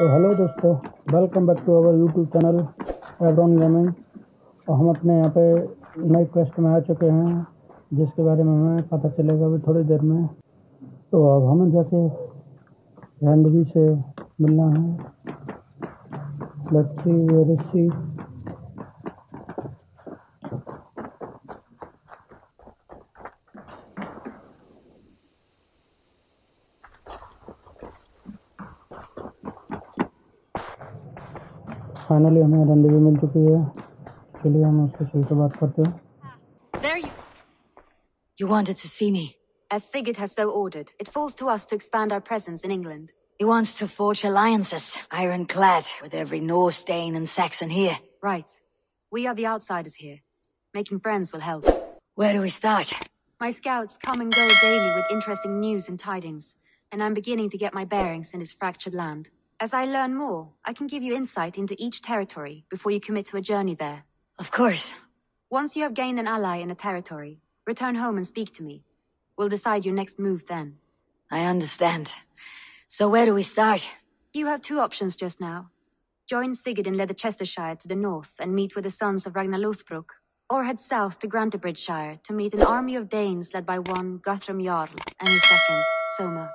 तो हेलो दोस्तों welcome back to our YouTube channel Everon gaming और हम अपने यहाँ पे नए क्वेस्ट में आ चुके हैं, जिसके बारे में हमें पता चलेगा अभी थोड़ी देर में। तो अब हमें जाके रैंडवी से मिलना है। लेट्स सी फाइनली हमें रैंडवी मिल चुकी है चलिए हम उससे चल के बात करते हैं There you. You wanted to see me. As Sigurd has so ordered, it falls to us to expand our presence in England. He wants to forge alliances, ironclad, with every Norse, Dane, and Saxon here. Right. We are the outsiders here. Making friends will help. Where do we start? My scouts come and go daily with interesting news and tidings, and I'm beginning to get my bearings in this fractured land. As I learn more, I can give you insight into each territory before you commit to a journey there. Of course. Once you have gained an ally in a territory, return home and speak to me. We'll decide your next move then. I understand. So where do we start? You have two options just now. Join Sigurd in Leicestershire to the north and meet with the sons of Ragnar Lothbrok, or head south to Grantebridgeshire to meet an army of Danes led by one Guthrum Jarl and his second, Soma.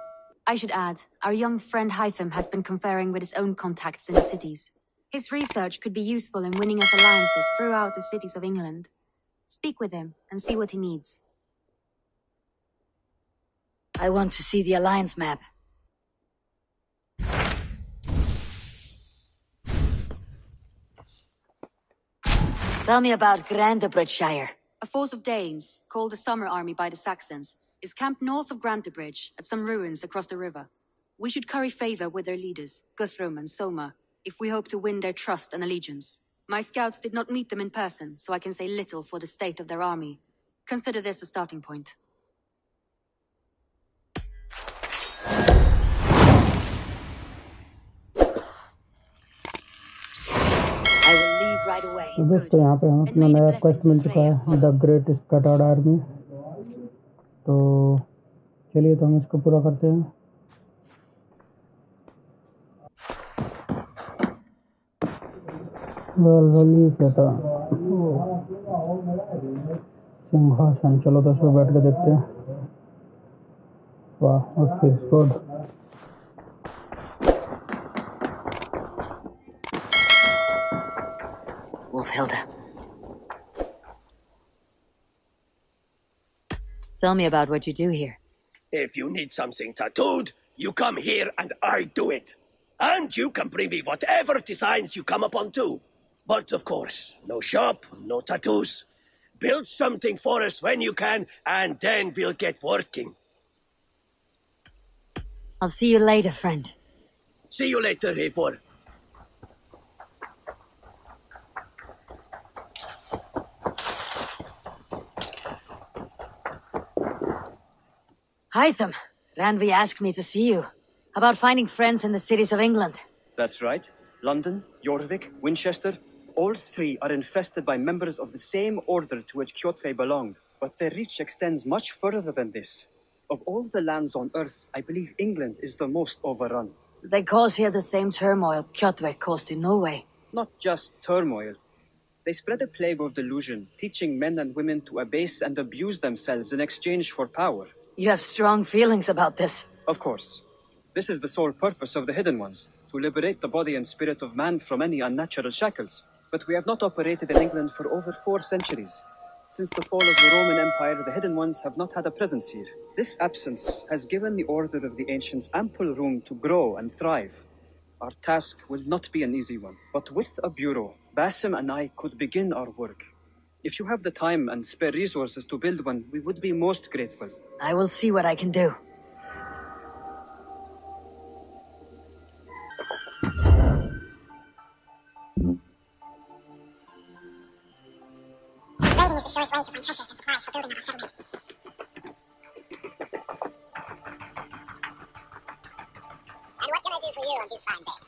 I should add, our young friend Hytham has been conferring with his own contacts in the cities. His research could be useful in winning us alliances throughout the cities of England. Speak with him and see what he needs. I want to see the alliance map. Tell me about Grantebridgeshire. A force of Danes, called the Summer Army by the Saxons, is camped north of Grantebridge at some ruins across the river. We should curry favor with their leaders, Guthrum and Soma, if we hope to win their trust and allegiance. My scouts did not meet them in person, so I can say little for the state of their army. Consider this a starting point. दोस्तों यहाँ पे हम अपना नया quest मिल चुका है the great स्कटार्ड army. तो चलिए तो हम इसको पूरा करते हैं। था सिंहासन, चलो तो इसमें बैठ के देखते हैं। वाह it feels good Wolfhilda. Tell me about what you do here. If you need something tattooed, you come here and I do it. And you can bring me whatever designs you come upon too. But of course, no shop, no tattoos. Build something for us when you can, and then we'll get working. I'll see you later, friend. See you later, Eivor. Hytham, Randvi asked me to see you. About finding friends in the cities of England. That's right. London, Jorvik, Winchester, all three are infested by members of the same order to which Kjotve belonged. But their reach extends much further than this. Of all the lands on Earth, I believe England is the most overrun. They cause here the same turmoil Kjotve caused in Norway. Not just turmoil. They spread a plague of delusion, teaching men and women to abase and abuse themselves in exchange for power. You have strong feelings about this. Of course. This is the sole purpose of the Hidden Ones to liberate the body and spirit of man from any unnatural shackles. But we have not operated in England for over four centuries. Since the fall of the Roman Empire, the Hidden Ones have not had a presence here. This absence has given the Order of the Ancients ample room to grow and thrive. Our task will not be an easy one, but with a bureau, Basim and I could begin our work. If you have the time and spare resources to build one, we would be most grateful. I will see what I can do. Raiding is the surest way to find treasures and supplies for building up a settlement. And what can I do for you on this fine day?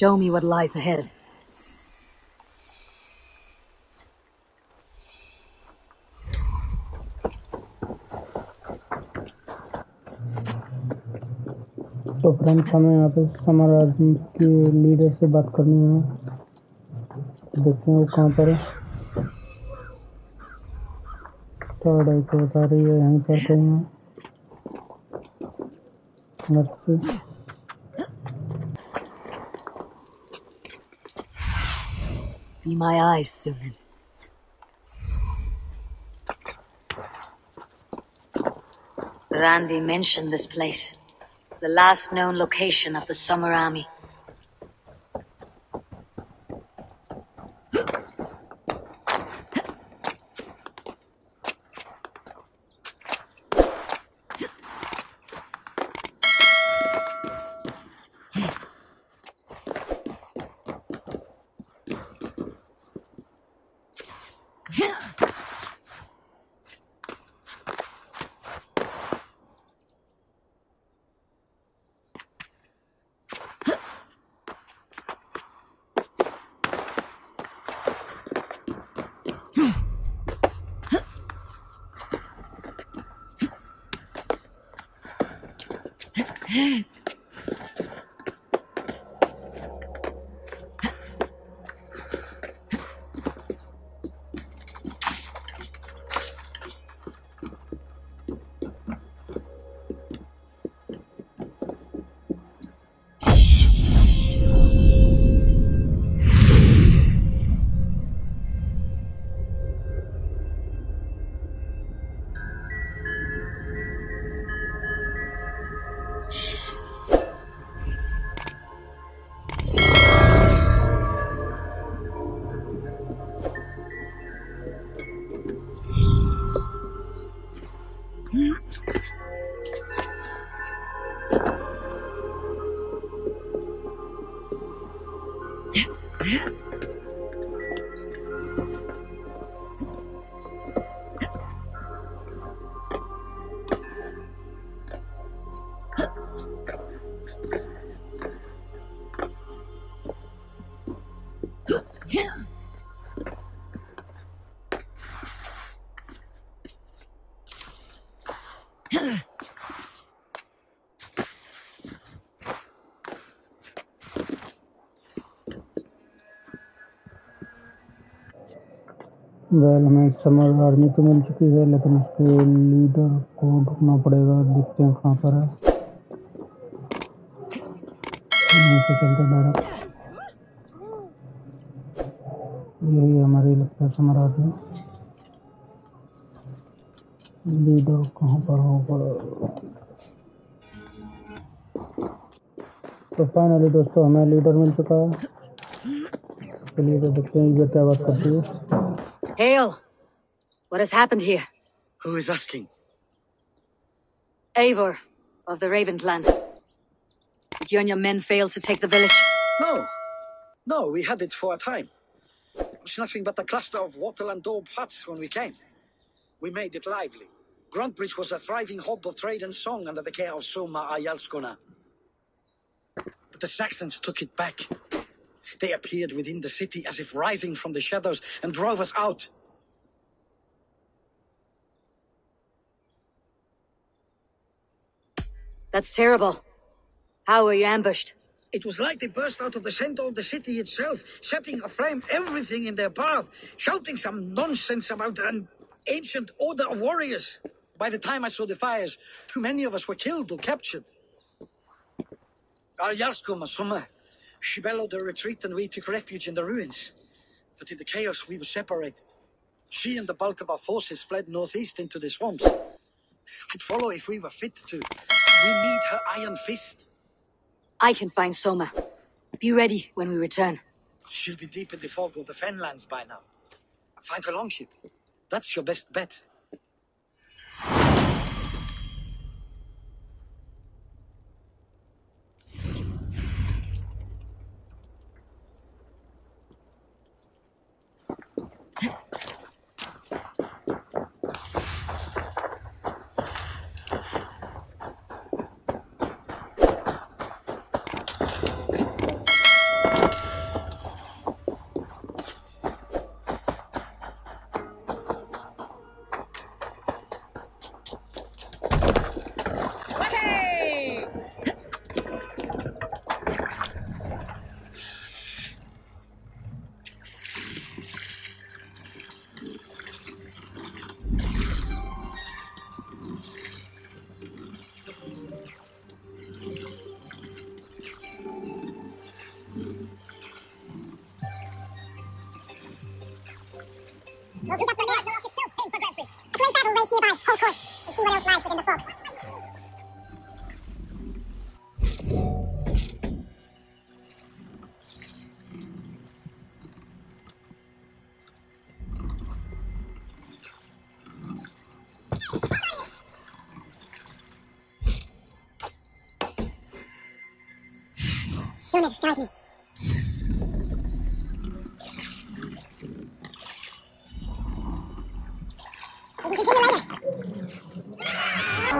Show me what lies ahead. तो friends हमें यहाँ पे summer army के leader से बात करनी है देखते हैं वो कहाँ पर है थर्ड आई तो बता रही है यहीं पर कहीं है Be my eyes, Sýnin. Randvi mentioned this place. The last known location of the Summer Army. Yeah. Well हमें समर आर्मी तो मिल चुकी है, लेकिन उसके लीडर को ढूंढना पड़ेगा, देखते हैं कहाँ पर है। चलते यही हमारी लगता है समर आर्मी लीडर कहाँ पर होगा? तो फाइनली दोस्तों, हमें लीडर मिल चुका है। चलिए तो देखते हैं, ये क्या बात करती है। Hail! What has happened here? Who is asking? Eivor, of the Raven clan. Did you and your men fail to take the village? No. No, we had it for a time. It was nothing but a cluster of wattle and daub huts when we came. We made it lively. Grantebridge was a thriving hub of trade and song under the care of Soma Jarlskona. But the Saxons took it back. They appeared within the city as if rising from the shadows and drove us out. That's terrible. How were you ambushed? It was like they burst out of the center of the city itself, setting aflame everything in their path, shouting some nonsense about an ancient order of warriors. By the time I saw the fires, too many of us were killed or captured. Our Jarlskona, Soma, she bellowed a retreat and we took refuge in the ruins. But in the chaos, we were separated. She and the bulk of our forces fled northeast into the swamps. I'd follow if we were fit to. We need her iron fist. I can find Soma. Be ready when we return. She'll be deep in the fog of the Fenlands by now. Find her longship. That's your best bet. We'll beat up the rocket self train for Grantebridge. A great battle rage nearby. Hold course and see what else lies within the fog.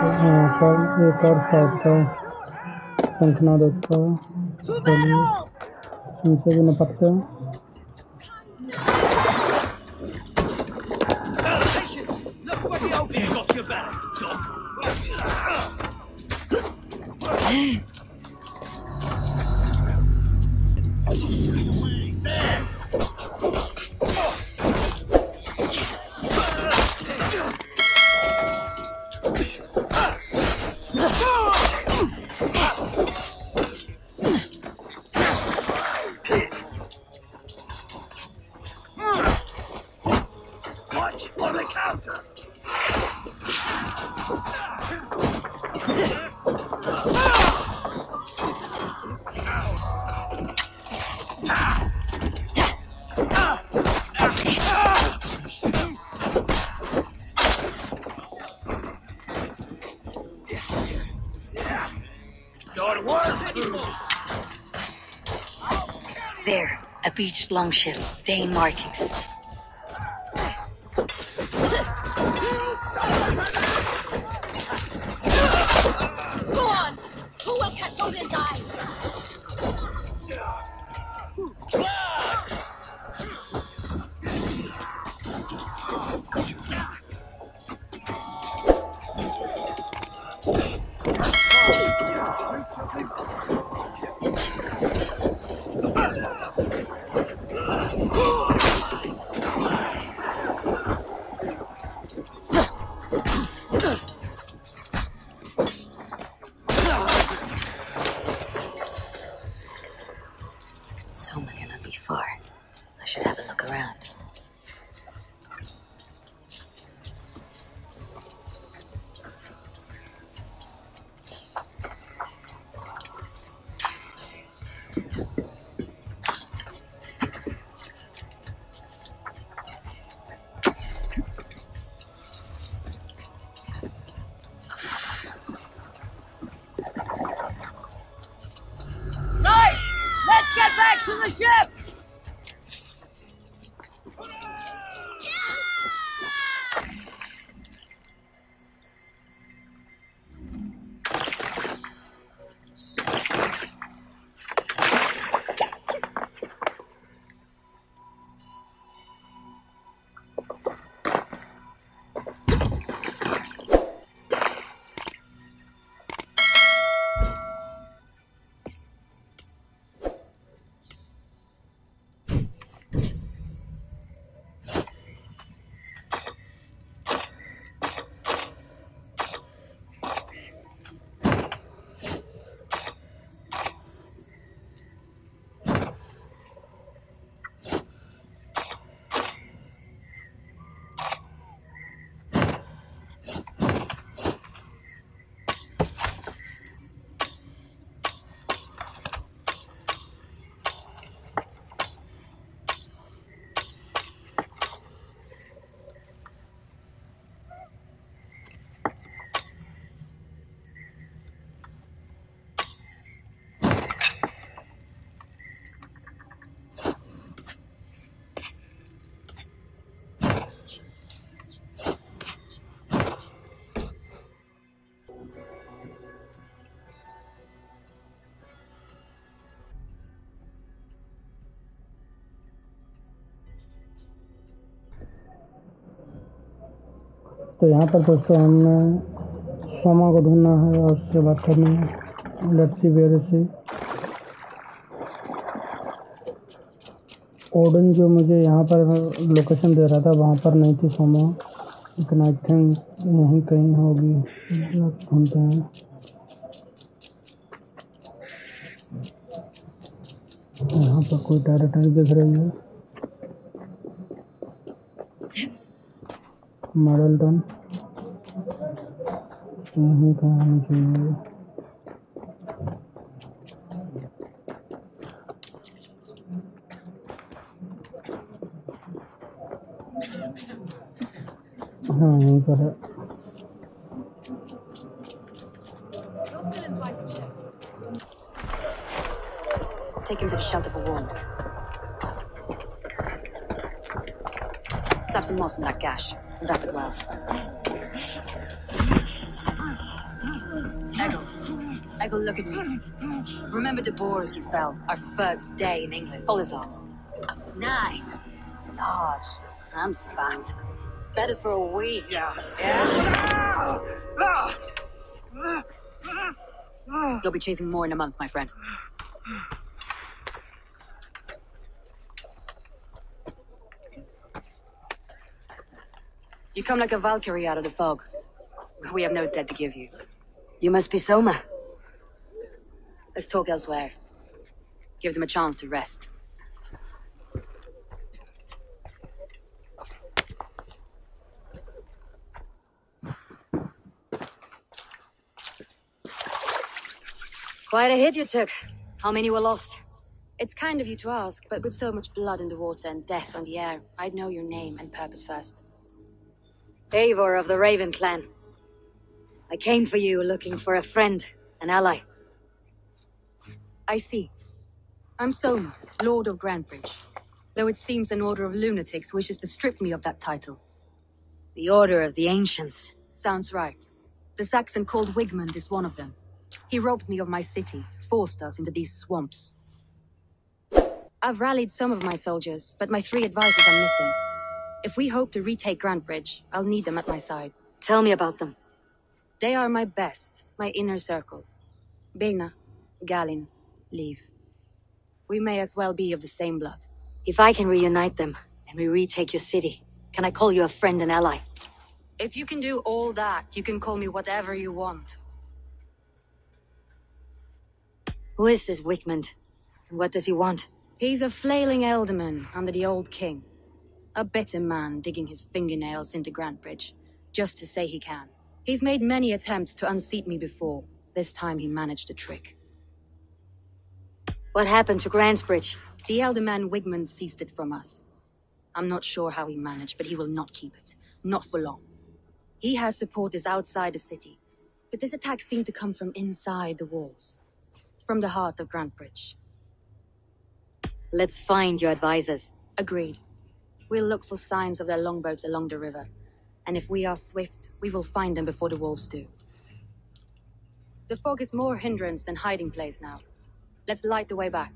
पर होता है चलिए इनसे भी निपटते हैं Look beached longship, Dane markings. तो यहाँ पर दोस्तों हमने सोमा को ढूंढना है और उससे बात करनी है। लेट्स इज़ सी ओडन जो मुझे यहाँ पर लोकेशन दे रहा था, वहाँ पर नहीं थी सोमा। लेकिन आई थिंक यहीं कहीं होगी। ढूंढते हैं। यहाँ पर कोई टेरिटरी दिख रही है। मॉडलटन यहीं कहीं होनी चाहिए हाँ यहीं पर है Take him to the shelter for warmth. Slap some moss in that gash. Wrap it well. Eggle. Eggle, look at me. Remember the boars you fell, our first day in England. Hold his arms. Nine. Large. I'm fat. Fed us for a week. Yeah. Yeah? You'll be chasing more in a month, my friend. You come like a Valkyrie out of the fog. We have no debt to give you. You must be Soma. Let's talk elsewhere. Give them a chance to rest. Quite a hit you took. How many were lost? It's kind of you to ask, but with so much blood in the water and death on the air, I'd know your name and purpose first. Eivor of the Raven clan. I came for you looking for a friend, an ally. I see. I'm Soma, Lord of Grantebridge. Though it seems an order of lunatics wishes to strip me of that title. The Order of the Ancients. Sounds right. The Saxon called Wigmund is one of them. He robbed me of my city, forced us into these swamps. I've rallied some of my soldiers, but my three advisors are missing. If we hope to retake Grantebridge, I'll need them at my side. Tell me about them. They are my best, my inner circle. Birna, Galinn, Leave. We may as well be of the same blood. If I can reunite them and we retake your city, can I call you a friend and ally? If you can do all that, you can call me whatever you want. Who is this Wigmund? And what does he want? He's a flailing ealdorman under the old king. A bitter man digging his fingernails into Grantebridge, just to say he can. He's made many attempts to unseat me before. This time he managed a trick. What happened to Grantebridge? The elder man Wigman seized it from us. I'm not sure how he managed, but he will not keep it. Not for long. He has supporters outside the city, but this attack seemed to come from inside the walls. From the heart of Grantebridge. Let's find your advisors. Agreed. We'll look for signs of their longboats along the river. And if we are swift, we will find them before the wolves do. The fog is more hindrance than hiding place now. Let's light the way back.